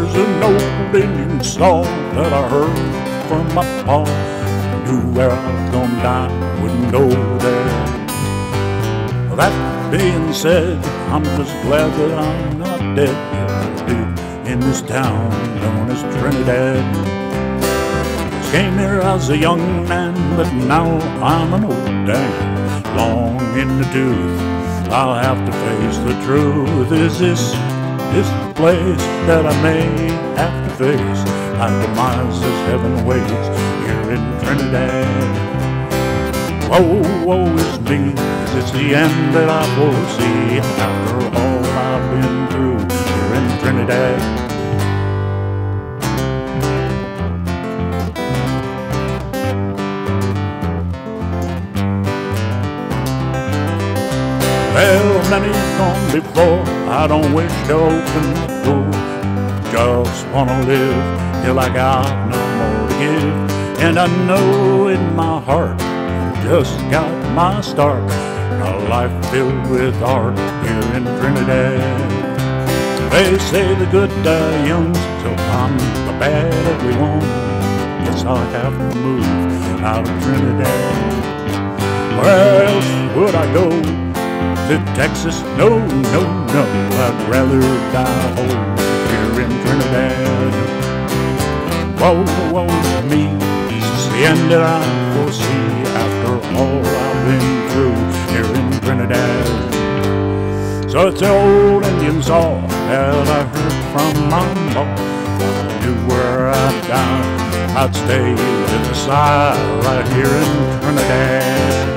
was an old Indian song that I heard from my pa. Knew where I was gonna die, wouldn't go there. That being said, I'm just glad that I'm not dead. In this town known as Trinidad. Came here as a young man, but now I'm an old dame. Long in the tooth, I'll have to face the truth. Is this this place that I may have to face? My demise as heaven waits here in Trinidad. Woe, woe is me, is this the end that I foresee after all I've been through here in Trinidad? Well, many's gone before. I don't wish to open the door. Just wanna live till I got no more to give. And I know in my heart, just got my start. A life filled with art here in Trinidad. They say the good die young, so I'm the bad everyone. Guess I'll have to move out of Trinidad. Where else would I go? To Texas. No, no, no, I'd rather die whole here in Trinidad. Woe, woe me, it's the end that I foresee after all I've been through here in Trinidad. So it's the old Indian song that I heard from my mom. I knew where I'd die, I'd stay to the side right here in Trinidad.